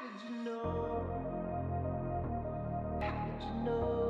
How did you know? How did you know?